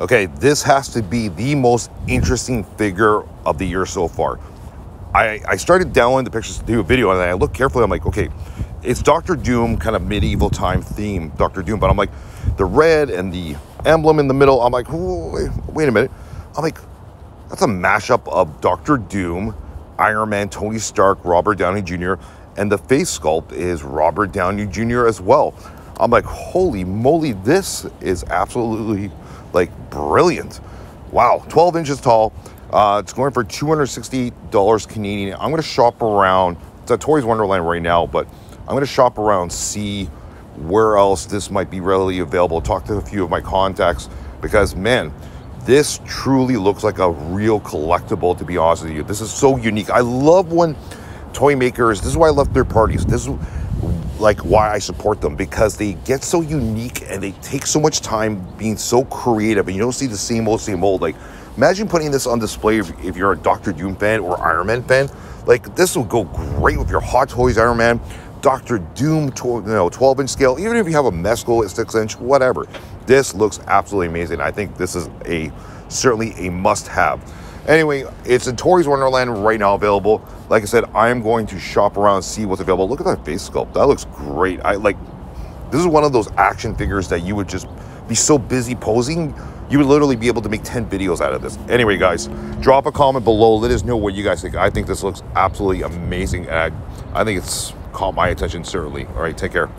Okay, this has to be the most interesting figure of the year so far. I, I started downloading the pictures to do a video and I looked carefully. I'm like, okay, it's Doctor Doom kind of medieval time theme, Doctor Doom, but I'm like, the red and the emblem in the middle. I'm like, wait, wait a minute. I'm like, that's a mashup of Doctor Doom, Iron Man, Tony Stark, Robert Downey Jr., and the face sculpt is Robert Downey Jr. as well. I'm like, holy moly, this is absolutely like brilliant. Wow, 12 inches tall. Uh, it's going for $260 Canadian. I'm to shop around. It's at Toys Wonderland right now, but I'm to shop around, see where else this might be readily available. Talk to a few of my contacts because, man, this truly looks like a real collectible, to be honest with you. This is so unique. I love when toy makers, this is why I love third parties. This is like why I support them because they get so unique and they take so much time being so creative and you don't see the same old, same old. Like, imagine putting this on display if, if you're a Doctor Doom fan or Iron Man fan. Like, this will go great with your Hot Toys Iron Man, Doctor Doom, you know, 12 inch scale, even if you have a Mezco at 6 inch, whatever. This looks absolutely amazing. I think this is a certainly a must have. Anyway, it's in Toys Wonderland right now available. Like I said, I am going to shop around see what's available. Look at that face sculpt. That looks great. I like this is one of those action figures that you would just be so busy posing, you would literally be able to make 10 videos out of this. Anyway, guys, drop a comment below. Let us know what you guys think. I think this looks absolutely amazing. I, I think it's caught my attention, certainly. All right, take care.